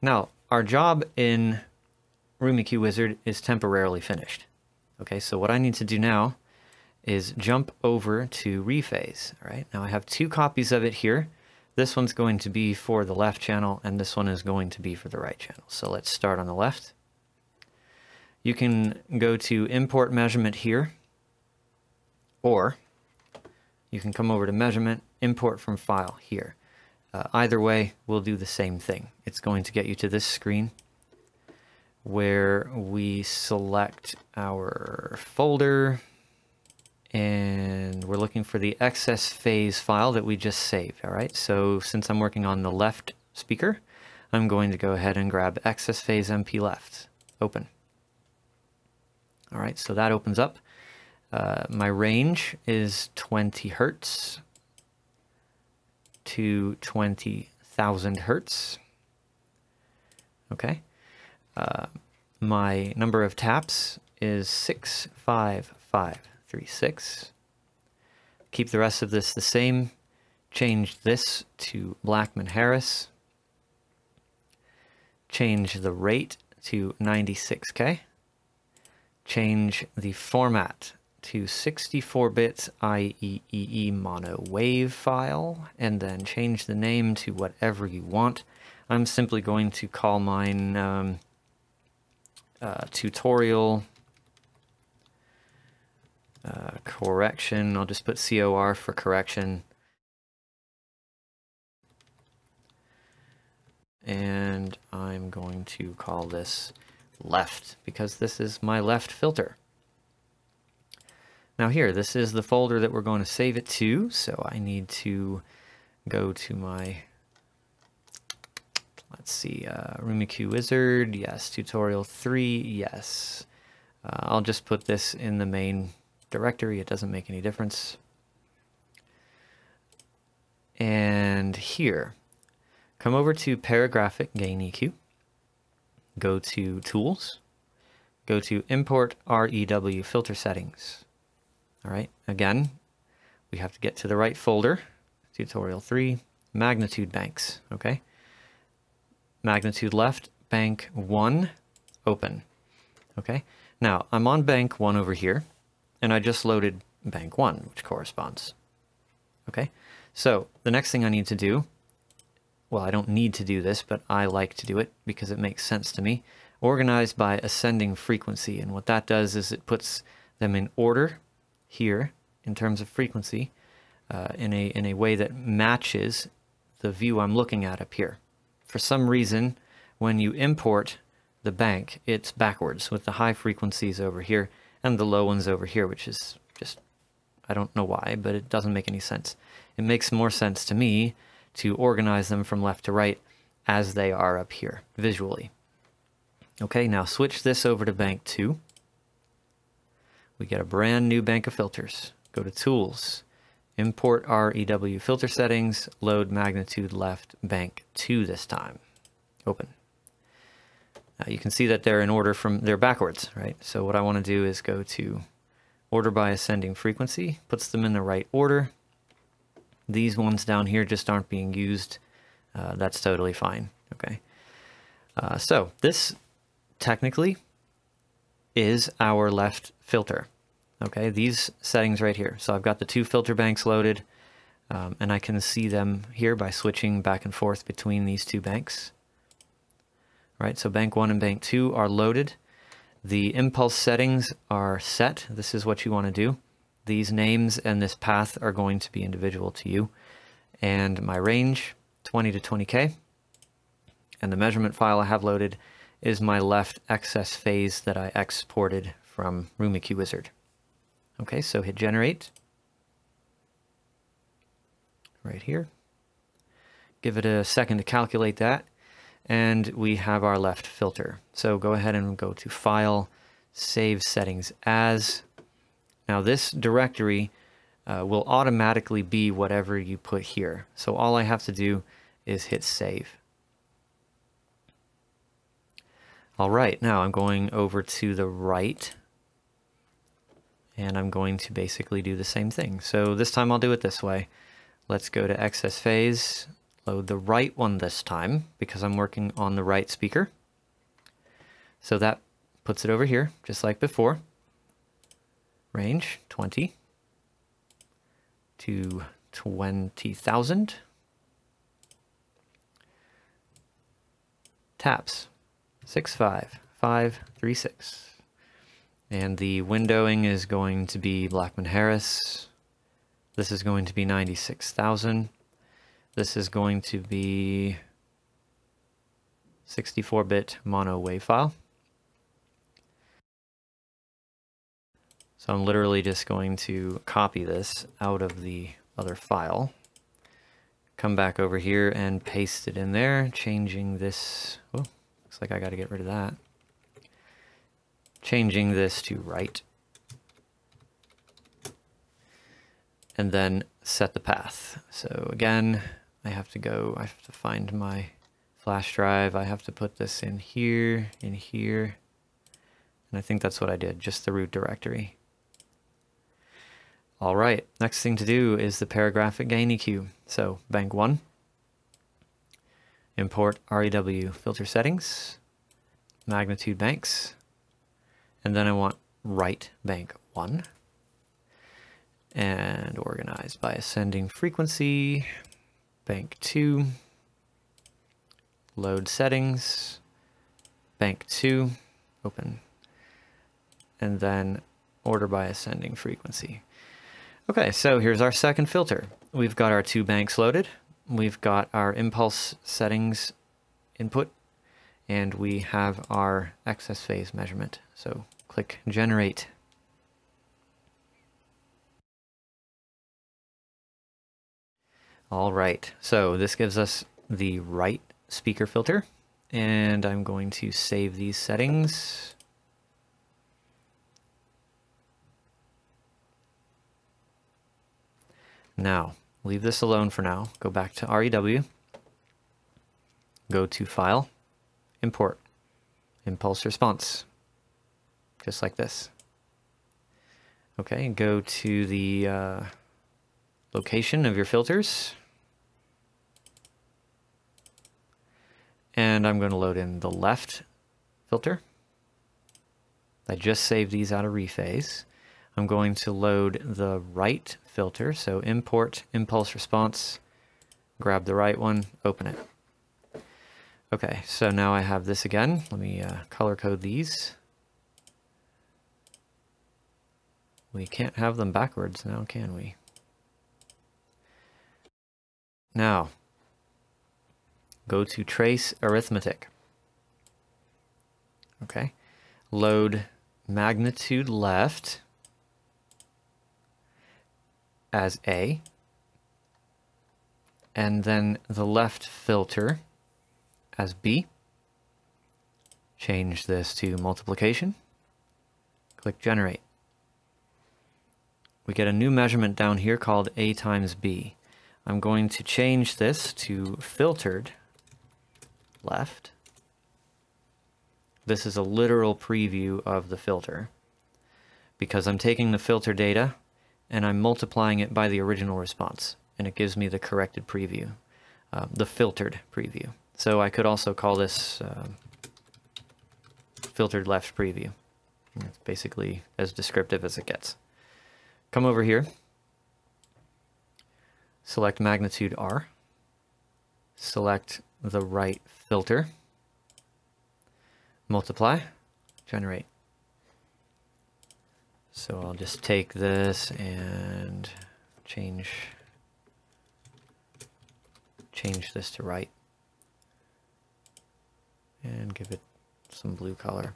Now, our job in Room EQ Wizard is temporarily finished. Okay, so what I need to do now is jump over to rephase. All right, now I have two copies of it here. This one's going to be for the left channel and this one is going to be for the right channel. So let's start on the left. You can go to import measurement here or you can come over to measurement, import from file here. Uh, either way, we'll do the same thing. It's going to get you to this screen where we select our folder and we're looking for the excess phase file that we just saved. All right, so since I'm working on the left speaker, I'm going to go ahead and grab excess phase MP left, open. All right, so that opens up. Uh, my range is 20 hertz to 20,000 hertz. Okay. Uh, my number of taps is 65536. Keep the rest of this the same. Change this to Blackman Harris. Change the rate to 96K. Change the format to 64-bit IEEE mono wave file and then change the name to whatever you want. I'm simply going to call mine um, uh, tutorial uh, correction. I'll just put COR for correction. And I'm going to call this left because this is my left filter. Now here, this is the folder that we're going to save it to, so I need to go to my, let's see, uh, Room EQ Wizard, yes, tutorial 3, yes. Uh, I'll just put this in the main directory, it doesn't make any difference. And here, come over to Paragraphic Gain EQ, go to Tools, go to Import REW Filter Settings. All right, again, we have to get to the right folder, tutorial three, magnitude banks, okay? Magnitude left, bank one, open, okay? Now, I'm on bank one over here, and I just loaded bank one, which corresponds, okay? So the next thing I need to do, well, I don't need to do this, but I like to do it because it makes sense to me, organized by ascending frequency. And what that does is it puts them in order here in terms of frequency uh, in, a, in a way that matches the view I'm looking at up here. For some reason, when you import the bank, it's backwards with the high frequencies over here and the low ones over here, which is just, I don't know why, but it doesn't make any sense. It makes more sense to me to organize them from left to right as they are up here visually. Okay, now switch this over to bank 2 we get a brand new bank of filters. Go to Tools, Import REW filter settings, load magnitude left bank 2 this time. Open. Now you can see that they're in order from, they're backwards, right? So what I want to do is go to order by ascending frequency, puts them in the right order. These ones down here just aren't being used. Uh, that's totally fine, okay? Uh, so this technically is our left filter. Okay, these settings right here. So I've got the two filter banks loaded, um, and I can see them here by switching back and forth between these two banks. Right, so bank one and bank two are loaded. The impulse settings are set. This is what you want to do. These names and this path are going to be individual to you. And my range, 20 to 20K. And the measurement file I have loaded is my left excess phase that I exported from Room EQ Wizard. Okay, so hit generate right here. Give it a second to calculate that. And we have our left filter. So go ahead and go to File, Save Settings As. Now this directory uh, will automatically be whatever you put here. So all I have to do is hit Save. All right, now I'm going over to the right and I'm going to basically do the same thing. So this time I'll do it this way. Let's go to excess phase, load the right one this time because I'm working on the right speaker. So that puts it over here, just like before. Range 20 to 20,000. Taps 65536. And the windowing is going to be Blackman Harris. This is going to be 96,000. This is going to be 64-bit mono wave file. So I'm literally just going to copy this out of the other file. Come back over here and paste it in there, changing this. Looks like I got to get rid of that. Changing this to right. And then set the path. So again, I have to go, I have to find my flash drive. I have to put this in here, in here. And I think that's what I did, just the root directory. All right, next thing to do is the paragraphic gain EQ. So bank one, import REW filter settings, magnitude banks, and then I want right bank one, and organize by ascending frequency, bank two, load settings, bank two, open, and then order by ascending frequency. Okay, so here's our second filter. We've got our two banks loaded. We've got our impulse settings input, and we have our excess phase measurement. So click generate. All right, so this gives us the right speaker filter, and I'm going to save these settings. Now, leave this alone for now. Go back to REW. Go to File, Import, Impulse Response, just like this. Okay, and go to the uh, location of your filters. And I'm going to load in the left filter. I just saved these out of rephase. I'm going to load the right filter. So import impulse response, grab the right one, open it. Okay, so now I have this again. Let me uh, color code these. We can't have them backwards now, can we? Now, go to trace arithmetic. Okay, load magnitude left as A, and then the left filter as B. Change this to multiplication. Click Generate. We get a new measurement down here called A times B. I'm going to change this to filtered left. This is a literal preview of the filter because I'm taking the filter data and I'm multiplying it by the original response, and it gives me the corrected preview, uh, the filtered preview. So I could also call this uh, filtered left preview. It's basically as descriptive as it gets. Come over here, select magnitude R, select the right filter, multiply, generate. So I'll just take this and change change this to right and give it some blue color.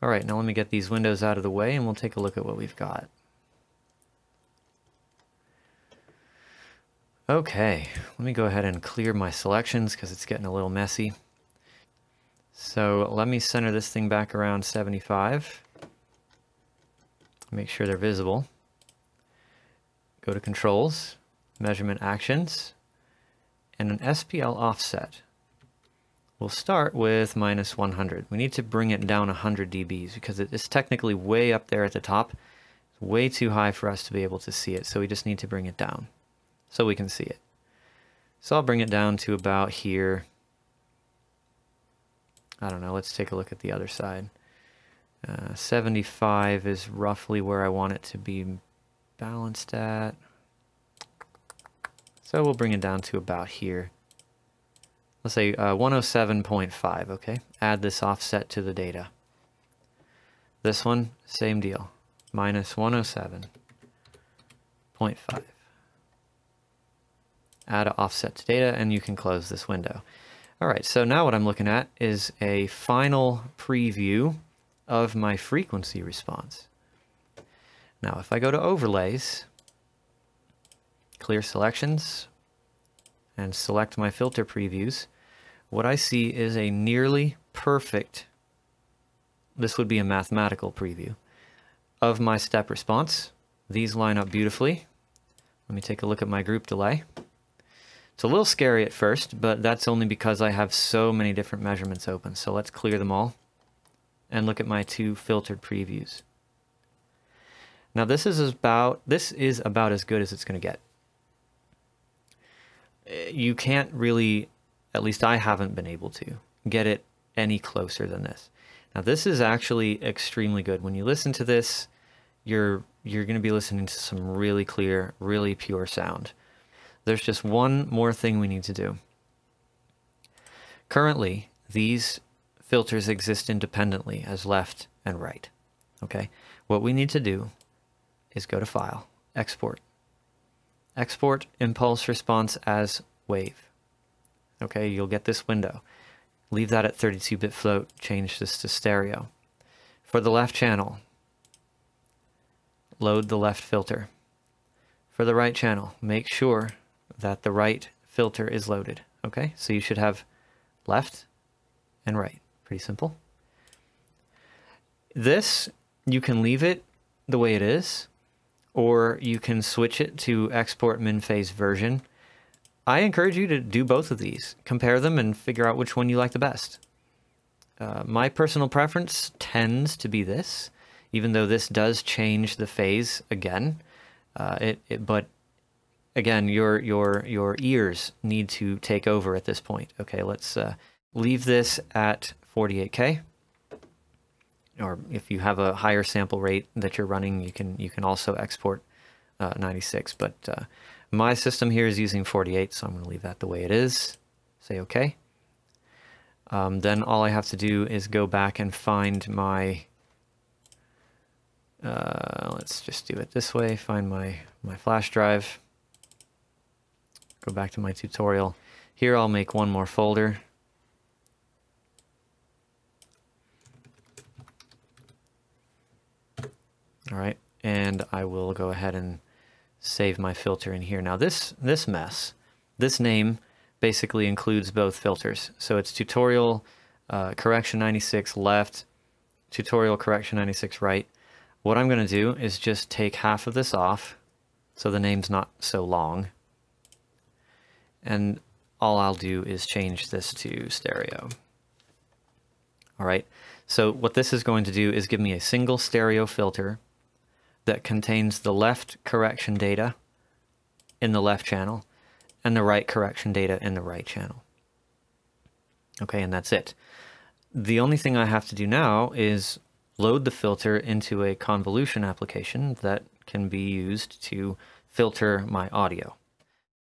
All right, now let me get these windows out of the way and we'll take a look at what we've got. Okay, let me go ahead and clear my selections because it's getting a little messy. So let me center this thing back around 75 make sure they're visible. Go to Controls, Measurement Actions, and an SPL offset. We'll start with minus 100. We need to bring it down 100 dBs because it is technically way up there at the top. It's way too high for us to be able to see it, so we just need to bring it down so we can see it. So I'll bring it down to about here. I don't know, let's take a look at the other side. Uh, 75 is roughly where I want it to be balanced at. So we'll bring it down to about here. Let's say uh, 107.5, okay? Add this offset to the data. This one, same deal, minus 107.5 add an offset to data, and you can close this window. All right, so now what I'm looking at is a final preview of my frequency response. Now, if I go to overlays, clear selections, and select my filter previews, what I see is a nearly perfect, this would be a mathematical preview, of my step response. These line up beautifully. Let me take a look at my group delay. It's a little scary at first, but that's only because I have so many different measurements open. So let's clear them all and look at my two filtered previews. Now this is about this is about as good as it's going to get. Eh, you can't really, at least I haven't been able to, get it any closer than this. Now this is actually extremely good. When you listen to this, you're you're going to be listening to some really clear, really pure sound there's just one more thing we need to do. Currently, these filters exist independently as left and right. Okay, what we need to do is go to File, Export. Export impulse response as wave. Okay, you'll get this window. Leave that at 32-bit float, change this to stereo. For the left channel, load the left filter. For the right channel, make sure that the right filter is loaded. Okay, so you should have left and right. Pretty simple. This, you can leave it the way it is, or you can switch it to export min phase version. I encourage you to do both of these. Compare them and figure out which one you like the best. Uh, my personal preference tends to be this, even though this does change the phase again. Uh, it, it, but again, your your your ears need to take over at this point. Okay, let's uh, leave this at 48k. Or if you have a higher sample rate that you're running, you can you can also export uh, 96. But uh, my system here is using 48, so I'm going to leave that the way it is. Say OK. Um, then all I have to do is go back and find my. Uh, let's just do it this way. Find my my flash drive go back to my tutorial. Here I'll make one more folder. All right, and I will go ahead and save my filter in here. Now this, this mess, this name basically includes both filters. So it's tutorial uh, correction 96 left, tutorial correction 96 right. What I'm going to do is just take half of this off so the name's not so long and all I'll do is change this to stereo. All right, so what this is going to do is give me a single stereo filter that contains the left correction data in the left channel and the right correction data in the right channel. Okay, and that's it. The only thing I have to do now is load the filter into a convolution application that can be used to filter my audio.